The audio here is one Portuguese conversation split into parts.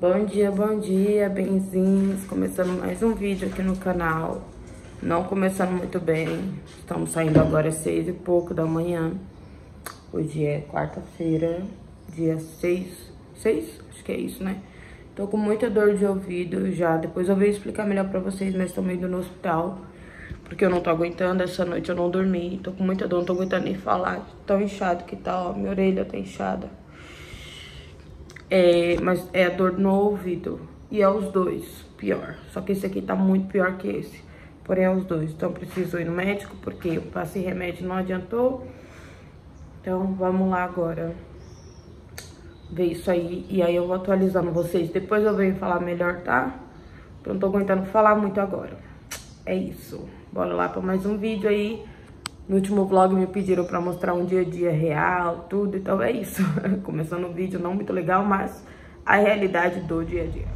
Bom dia, bom dia, benzinhos. Começando mais um vídeo aqui no canal. Não começando muito bem. Estamos saindo agora às seis e pouco da manhã. Hoje é quarta-feira, dia seis. Seis? Acho que é isso, né? Tô com muita dor de ouvido já. Depois eu vou explicar melhor pra vocês, mas tô indo no hospital. Porque eu não tô aguentando. Essa noite eu não dormi. Tô com muita dor, não tô aguentando nem falar. Tão inchado que tá, ó. Minha orelha tá inchada. É, mas é a dor no ouvido. E é os dois, pior. Só que esse aqui tá muito pior que esse. Porém, é os dois. Então, preciso ir no médico, porque eu passei remédio não adiantou. Então, vamos lá agora. Ver isso aí. E aí, eu vou atualizando vocês. Depois eu venho falar melhor, tá? Eu não tô aguentando falar muito agora. É isso. Bora lá pra mais um vídeo aí. No último vlog me pediram pra mostrar um dia a dia real, tudo, então é isso. Começando o vídeo não muito legal, mas a realidade do dia a dia.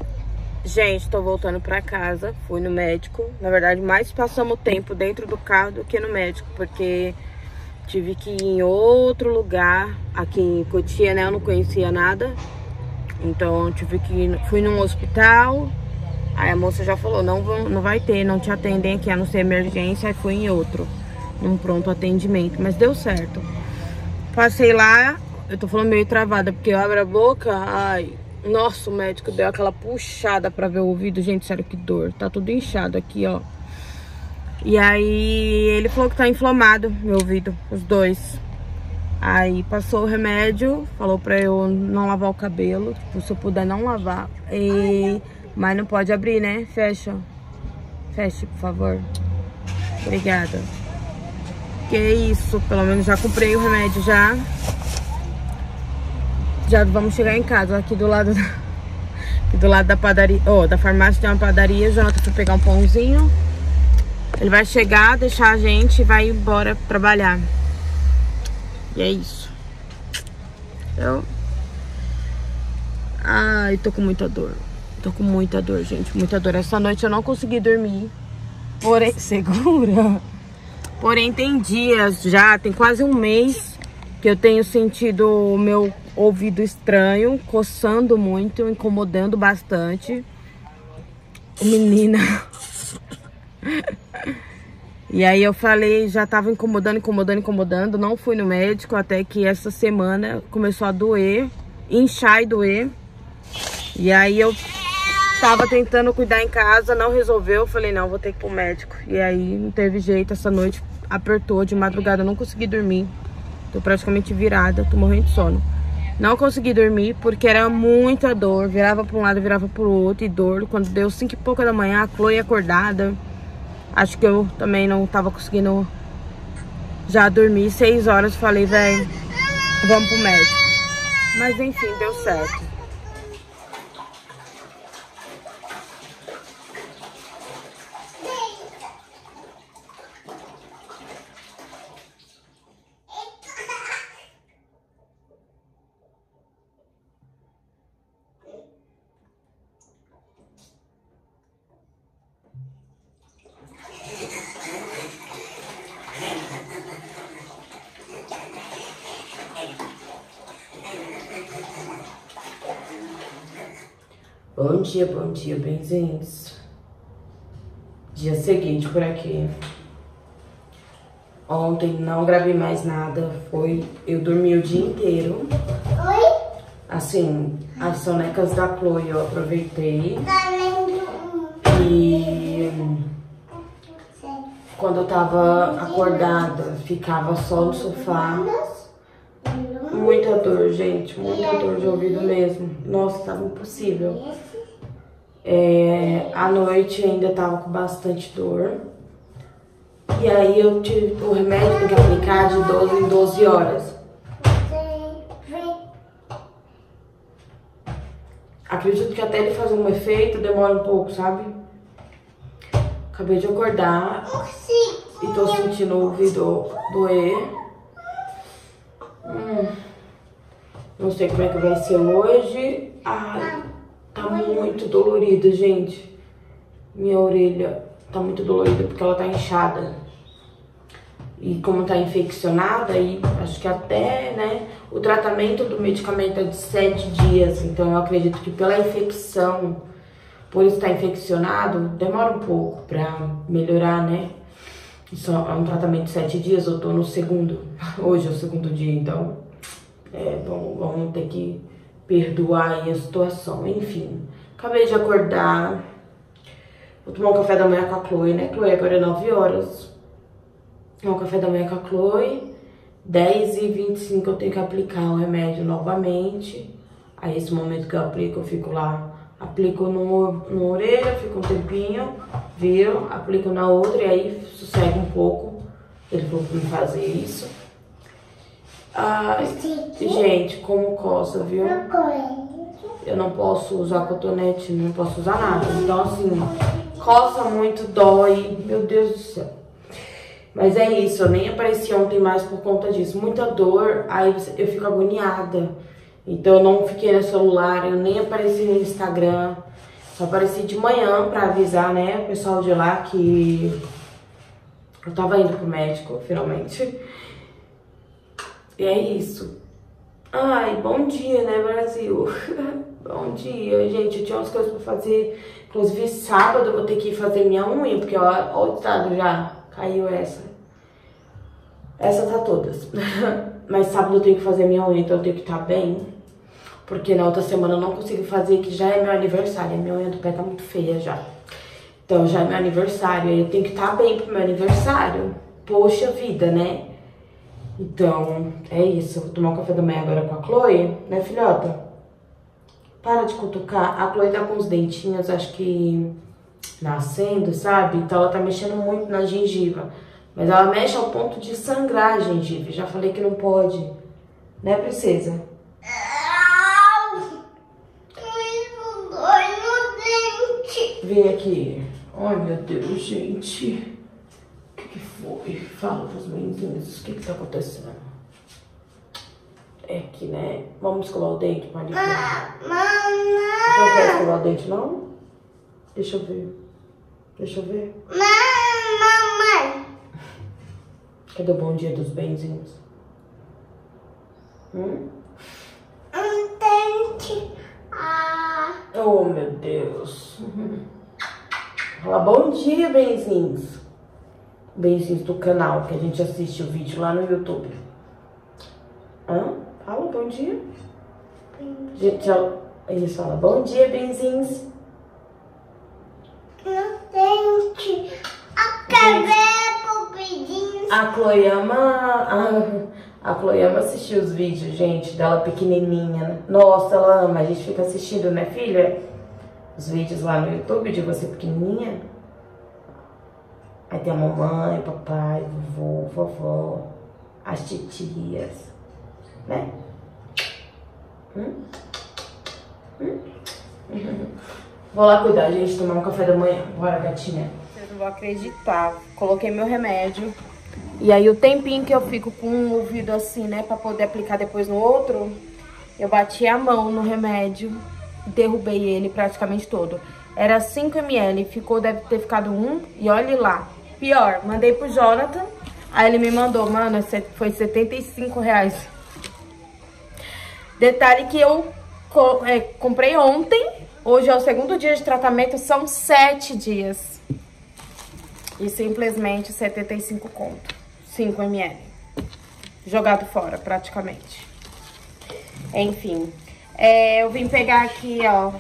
Gente, tô voltando pra casa, fui no médico. Na verdade, mais passamos tempo dentro do carro do que no médico, porque tive que ir em outro lugar, aqui em Cotia, né? Eu não conhecia nada. Então, tive que ir, fui num hospital, aí a moça já falou, não, não vai ter, não te atendem aqui, a não ser emergência, aí fui em outro um pronto atendimento, mas deu certo. Passei lá, eu tô falando meio travada, porque eu abro a boca, ai, nossa, o médico deu aquela puxada pra ver o ouvido, gente, sério que dor, tá tudo inchado aqui, ó. E aí ele falou que tá inflamado meu ouvido, os dois. Aí passou o remédio, falou pra eu não lavar o cabelo, tipo, se eu puder não lavar. E... Mas não pode abrir, né? Fecha. Feche, por favor. Obrigada. É isso, pelo menos já comprei o remédio já. Já vamos chegar em casa, aqui do lado da, aqui do lado da padaria, ó, oh, da farmácia tem uma padaria, o Jonathan foi pegar um pãozinho. Ele vai chegar, deixar a gente e vai embora trabalhar. E é isso. Eu... Ai, tô com muita dor. Tô com muita dor, gente, muita dor. Essa noite eu não consegui dormir. Porém, segura. Porém, tem dias já, tem quase um mês que eu tenho sentido o meu ouvido estranho, coçando muito, incomodando bastante. Menina. e aí eu falei, já tava incomodando, incomodando, incomodando. Não fui no médico até que essa semana começou a doer, inchar e doer. E aí eu tava tentando cuidar em casa, não resolveu. Falei, não, vou ter que ir pro médico. E aí não teve jeito essa noite apertou de madrugada, eu não consegui dormir. Tô praticamente virada, tô morrendo de sono. Não consegui dormir porque era muita dor. Virava para um lado, virava para o outro e dor. Quando deu cinco e pouca da manhã, a Chloe acordada. Acho que eu também não tava conseguindo já dormir. Seis horas, falei, velho, vamos pro médico. Mas enfim, deu certo. Bom dia, bom dia, benzinhos. Dia seguinte por aqui. Ontem não gravei mais nada, foi... Eu dormi o dia inteiro. Oi? Assim, as sonecas da Chloe eu aproveitei. E... Quando eu tava acordada, ficava só no sofá. Muita dor, gente, muita dor de ouvido mesmo. Nossa, tava impossível. É, à noite ainda tava com bastante dor. E aí eu tive o remédio que aplicar de 12 em 12 horas. Acredito que até ele fazer um efeito demora um pouco, sabe? Acabei de acordar e tô sentindo o ouvido doer. Hum. Não sei como é que vai ser hoje. Ai. Tá muito dolorido, gente. Minha orelha tá muito dolorida porque ela tá inchada. E como tá infeccionada, aí acho que até, né, O tratamento do medicamento é de sete dias, então eu acredito que pela infecção, por estar infeccionado, demora um pouco pra melhorar, né? Isso é um tratamento de sete dias, eu tô no segundo, hoje é o segundo dia, então é, vamos ter que perdoar aí a situação, enfim. Acabei de acordar, vou tomar um café da manhã com a Chloe, né? Chloe, agora é 9 horas. Tomar um café da manhã com a Chloe, 10 e 25 eu tenho que aplicar o remédio novamente. Aí esse momento que eu aplico, eu fico lá aplico no, no orelha, fico um tempinho, viro, aplico na outra e aí sossego um pouco. Ele falou pra me fazer isso. Ai, gente, como coça, viu? Eu não posso usar cotonete, não posso usar nada. Então, assim, coça muito, dói. Meu Deus do céu. Mas é isso, eu nem apareci ontem mais por conta disso. Muita dor, aí eu fico agoniada. Então eu não fiquei no celular, eu nem apareci no Instagram. Só apareci de manhã pra avisar, né, o pessoal de lá que eu tava indo pro médico, finalmente. E é isso. Ai, bom dia, né, Brasil? bom dia, gente. Eu tinha umas coisas pra fazer. Inclusive, sábado eu vou ter que fazer minha unha, porque ó, ó o estado já caiu essa. Essa tá todas. Mas sábado eu tenho que fazer minha unha, então eu tenho que estar tá bem. Porque na outra semana eu não consigo fazer, que já é meu aniversário. A minha unha do pé tá muito feia já. Então já é meu aniversário, eu tenho que estar tá bem pro meu aniversário. Poxa vida, né? Então, é isso. vou tomar um café da manhã agora com a Chloe, né, filhota? Para de cutucar. A Chloe tá com os dentinhos, acho que nascendo, sabe? Então ela tá mexendo muito na gengiva. Mas ela mexe ao ponto de sangrar a gengiva. Já falei que não pode. Né, princesa? Vem aqui. Ai, meu Deus, gente. O que, que foi? Fala pros meninos. O que que tá acontecendo? É aqui, né? Vamos escovar o dente, Maria? Mamãe! Você não quer escovar o dente, não? Deixa eu ver. Deixa eu ver. Mamãe! Cadê o bom dia dos benzinhos? Hum? Um dente. Ah. Oh, meu Deus. Fala bom dia, benzinhos. Benzinhos do canal, que a gente assiste o vídeo lá no YouTube. Hã? Fala bom dia. Gente, ó, eles falam bom dia, benzinhos. Não tem a cabelo, A Chloe ama... A, a Chloe ama assistir os vídeos, gente, dela pequenininha. Né? Nossa, ela ama. A gente fica assistindo, né, filha? os vídeos lá no YouTube de você pequenininha. Aí tem a mamãe, papai, vovô, vovó, as titias, né? Hum? Hum? Vou lá cuidar, gente, tomar um café da manhã. Bora, gatinha. Vocês não vão acreditar. Coloquei meu remédio. E aí o tempinho que eu fico com um ouvido assim, né, pra poder aplicar depois no outro, eu bati a mão no remédio derrubei ele praticamente todo. Era 5 ml, ficou, deve ter ficado um, e olhe lá. Pior, mandei pro Jonathan, aí ele me mandou, mano, foi 75 reais. Detalhe que eu é, comprei ontem, hoje é o segundo dia de tratamento, são 7 dias. E simplesmente 75 conto, 5 ml. Jogado fora, praticamente. Enfim, é, eu vim pegar aqui, ó.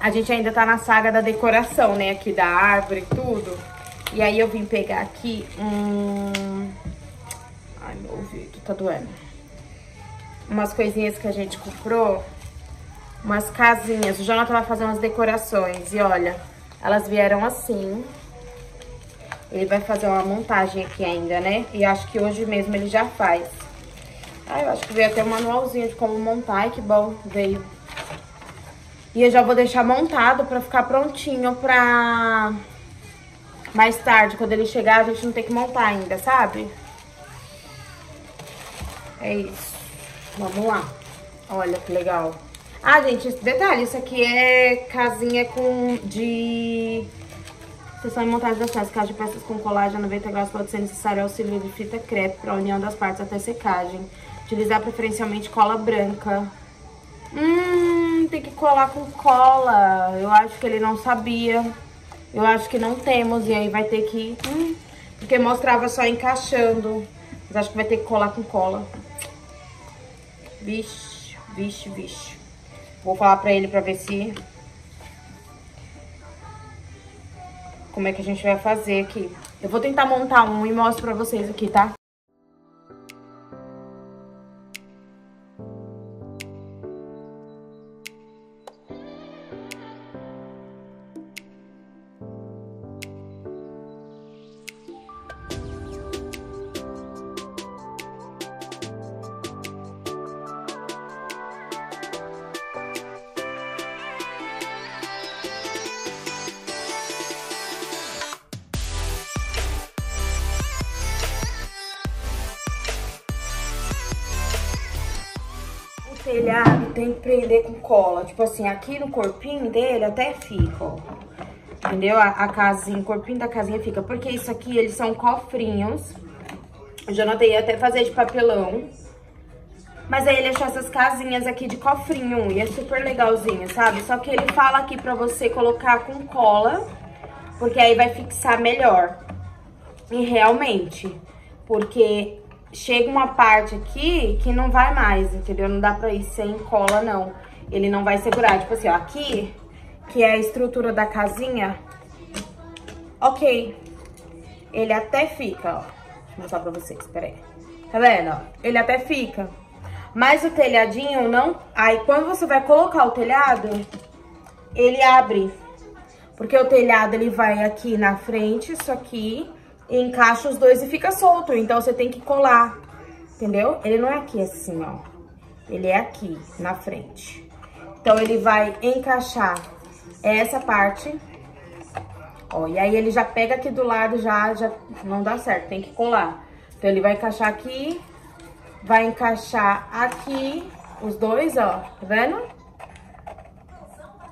A gente ainda tá na saga da decoração, né? Aqui da árvore e tudo. E aí eu vim pegar aqui um... Ai, meu ouvido tá doendo. Umas coisinhas que a gente comprou. Umas casinhas. O Jonathan vai fazer umas decorações. E olha, elas vieram assim. Ele vai fazer uma montagem aqui ainda, né? E acho que hoje mesmo ele já faz. Ah, eu acho que veio até um manualzinho de como montar. Ai, que bom, veio. E eu já vou deixar montado pra ficar prontinho pra... Mais tarde, quando ele chegar, a gente não tem que montar ainda, sabe? É isso. Vamos lá. Olha que legal. Ah, gente, detalhe, isso aqui é casinha com de... Seção e montagem das peças, caixa de peças com colagem a 90 graus pode ser necessário auxílio de fita crepe para união das partes até secagem. Utilizar preferencialmente cola branca. Hum, tem que colar com cola. Eu acho que ele não sabia. Eu acho que não temos. E aí vai ter que... Hum, porque mostrava só encaixando. Mas acho que vai ter que colar com cola. Vixe, vixe, vixe. Vou falar pra ele pra ver se... Como é que a gente vai fazer aqui. Eu vou tentar montar um e mostro pra vocês aqui, tá? Telhado tem que prender com cola. Tipo assim, aqui no corpinho dele até fica, ó. Entendeu? A, a casinha, o corpinho da casinha fica. Porque isso aqui, eles são cofrinhos. Eu já notei até fazer de papelão. Mas aí ele achou essas casinhas aqui de cofrinho e é super legalzinho, sabe? Só que ele fala aqui pra você colocar com cola, porque aí vai fixar melhor. E realmente, porque chega uma parte aqui que não vai mais, entendeu? Não dá pra ir sem cola, não. Ele não vai segurar. Tipo assim, ó, aqui, que é a estrutura da casinha, ok. Ele até fica, ó. Deixa eu mostrar pra vocês, peraí. Tá vendo? Ele até fica. Mas o telhadinho não... Aí, quando você vai colocar o telhado, ele abre. Porque o telhado, ele vai aqui na frente, isso aqui encaixa os dois e fica solto. Então, você tem que colar, entendeu? Ele não é aqui assim, ó. Ele é aqui, na frente. Então, ele vai encaixar essa parte. Ó, e aí ele já pega aqui do lado, já, já não dá certo, tem que colar. Então, ele vai encaixar aqui, vai encaixar aqui, os dois, ó, tá vendo?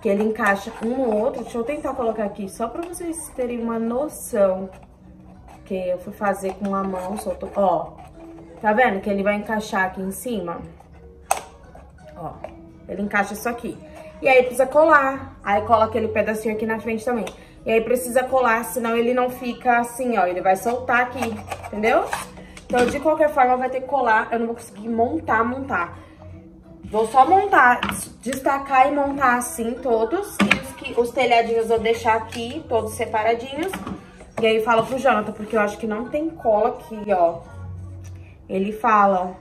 Que ele encaixa um no outro. Deixa eu tentar colocar aqui, só pra vocês terem uma noção que eu fui fazer com a mão, soltou, ó. Tá vendo que ele vai encaixar aqui em cima? Ó, ele encaixa isso aqui. E aí precisa colar, aí cola aquele pedacinho aqui na frente também. E aí precisa colar, senão ele não fica assim, ó, ele vai soltar aqui, entendeu? Então, de qualquer forma, vai ter que colar, eu não vou conseguir montar, montar. Vou só montar, destacar e montar assim todos. E os, que, os telhadinhos eu vou deixar aqui, todos separadinhos. E aí fala pro Jonathan, porque eu acho que não tem cola aqui, ó. Ele fala...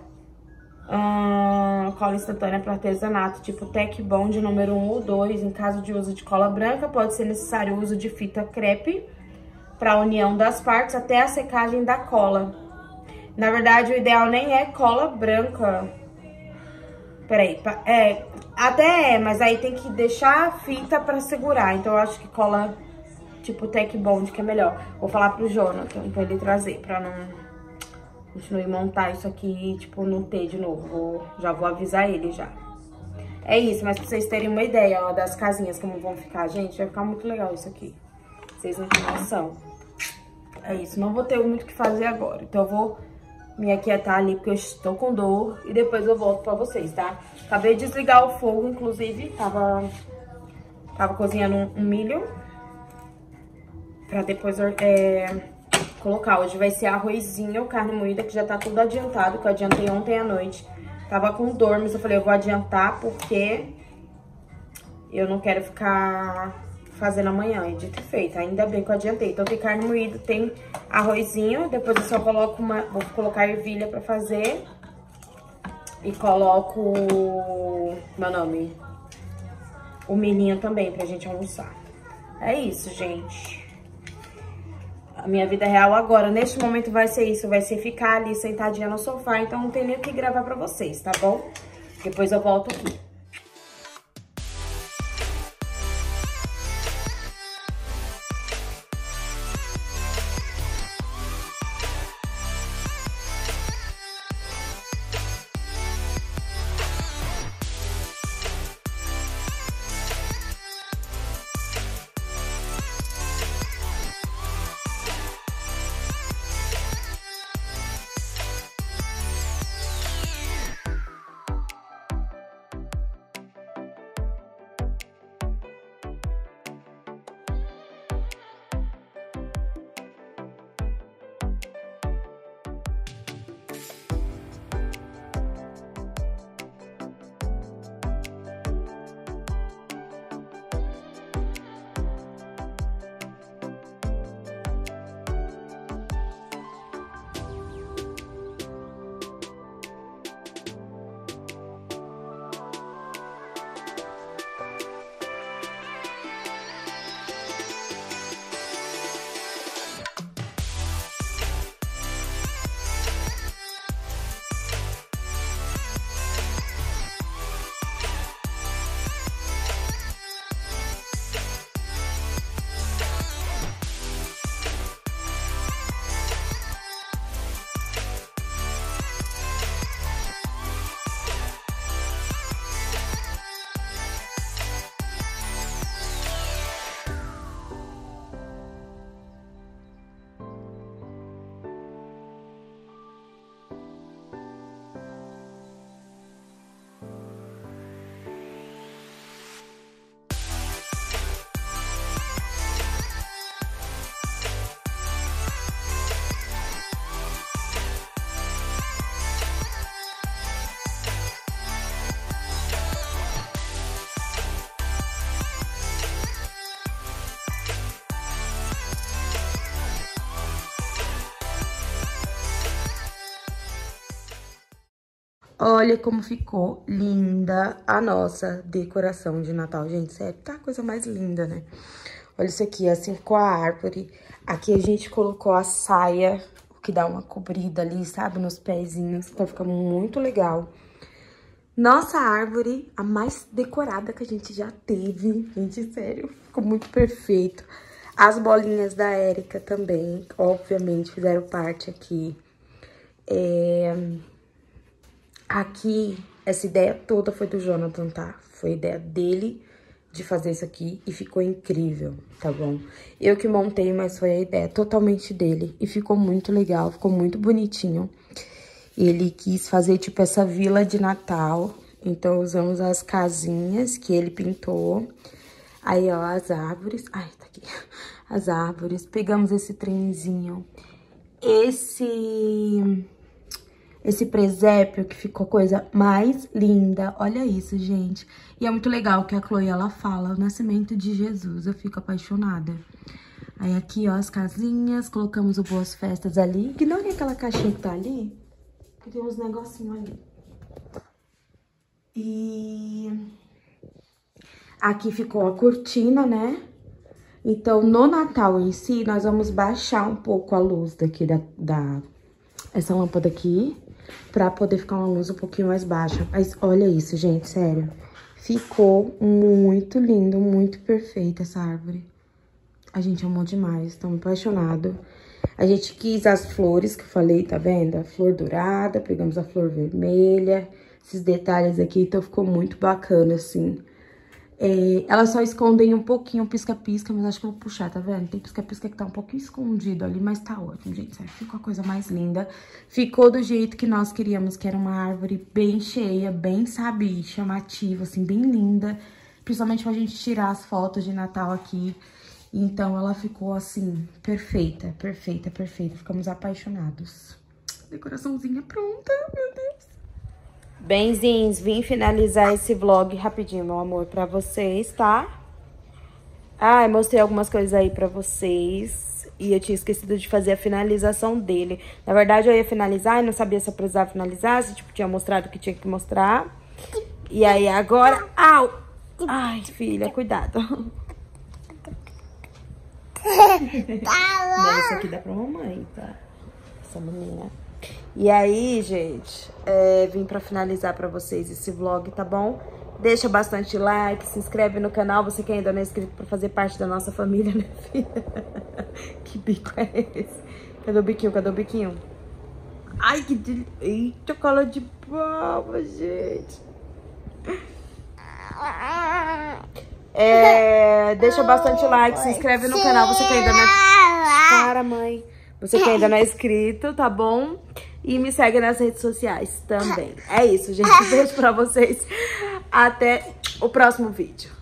Hum, cola instantânea para artesanato, tipo Tec Bond número 1 ou 2. Em caso de uso de cola branca, pode ser necessário o uso de fita crepe para união das partes até a secagem da cola. Na verdade, o ideal nem é cola branca. Peraí, é, até é, mas aí tem que deixar a fita para segurar. Então, eu acho que cola tipo Tech Bond, que é melhor. Vou falar pro Jonathan pra ele trazer, pra não continuar montar isso aqui, tipo, não ter de novo. Vou, já vou avisar ele já. É isso, mas pra vocês terem uma ideia, ó, das casinhas como vão ficar, gente, vai ficar muito legal isso aqui. Vocês não têm noção. É isso, não vou ter muito o que fazer agora. Então eu vou me aquietar ali, porque eu estou com dor. E depois eu volto pra vocês, tá? Acabei de desligar o fogo, inclusive, tava, tava cozinhando um, um milho pra depois é, colocar. Hoje vai ser arrozinho, carne moída, que já tá tudo adiantado, que eu adiantei ontem à noite. Tava com dor, mas eu falei, eu vou adiantar porque eu não quero ficar fazendo amanhã, e dito e feito. Ainda bem que eu adiantei. Então tem carne moída, tem arrozinho, depois eu só coloco uma... Vou colocar ervilha pra fazer. E coloco... Meu nome? O milhinho também pra gente almoçar. É isso, gente. A minha vida real agora, neste momento, vai ser isso. Vai ser ficar ali sentadinha no sofá. Então, não tem nem o que gravar pra vocês, tá bom? Depois eu volto aqui. Olha como ficou linda a nossa decoração de Natal. Gente, sério, tá a coisa mais linda, né? Olha isso aqui, assim ficou a árvore. Aqui a gente colocou a saia, que dá uma cobrida ali, sabe? Nos pezinhos. Então fica muito legal. Nossa árvore, a mais decorada que a gente já teve. Gente, sério, ficou muito perfeito. As bolinhas da Érica também, obviamente, fizeram parte aqui. É... Aqui, essa ideia toda foi do Jonathan, tá? Foi ideia dele de fazer isso aqui e ficou incrível, tá bom? Eu que montei, mas foi a ideia totalmente dele e ficou muito legal, ficou muito bonitinho. Ele quis fazer, tipo, essa vila de Natal, então usamos as casinhas que ele pintou. Aí, ó, as árvores, ai, tá aqui, as árvores, pegamos esse trenzinho, esse esse presépio que ficou coisa mais linda. Olha isso, gente. E é muito legal que a Chloe, ela fala o nascimento de Jesus. Eu fico apaixonada. Aí aqui, ó, as casinhas. Colocamos o Boas Festas ali. É aquela caixinha que tá ali. Que tem uns negocinhos ali. E... Aqui ficou a cortina, né? Então, no Natal em si, nós vamos baixar um pouco a luz daqui da... da essa lâmpada aqui pra poder ficar uma luz um pouquinho mais baixa. Mas olha isso, gente, sério. Ficou muito lindo, muito perfeita essa árvore. A gente amou demais, estamos apaixonados. A gente quis as flores que eu falei, tá vendo? A flor dourada, pegamos a flor vermelha, esses detalhes aqui, então ficou muito bacana, assim. É, elas só escondem um pouquinho o pisca-pisca, mas acho que eu vou puxar, tá vendo? Tem pisca-pisca que tá um pouquinho escondido ali, mas tá ótimo, gente. Sério, ficou a coisa mais linda. Ficou do jeito que nós queríamos, que era uma árvore bem cheia, bem, sabe, chamativa, assim, bem linda. Principalmente pra gente tirar as fotos de Natal aqui. Então, ela ficou, assim, perfeita, perfeita, perfeita. Ficamos apaixonados. Decoraçãozinha pronta, meu Deus. Benzinhos, vim finalizar esse vlog rapidinho, meu amor, pra vocês, tá? Ah, eu mostrei algumas coisas aí pra vocês. E eu tinha esquecido de fazer a finalização dele. Na verdade, eu ia finalizar e não sabia se eu precisava finalizar. Se, tipo, tinha mostrado o que tinha que mostrar. E aí, agora... Au! Ai, filha, cuidado. Não, isso aqui dá pra mamãe, tá? Essa menina. E aí, gente, é, vim pra finalizar pra vocês esse vlog, tá bom? Deixa bastante like, se inscreve no canal, você que ainda não é inscrito pra fazer parte da nossa família, né, filha? que bico é esse? Cadê o biquinho? Cadê o biquinho? Ai, que delícia! Eita, cola de palma, gente! É, deixa bastante like, se inscreve no canal, você que ainda não é... Para, mãe! Você que ainda não é inscrito, tá bom? E me segue nas redes sociais também. É isso, gente. Beijo pra vocês. Até o próximo vídeo.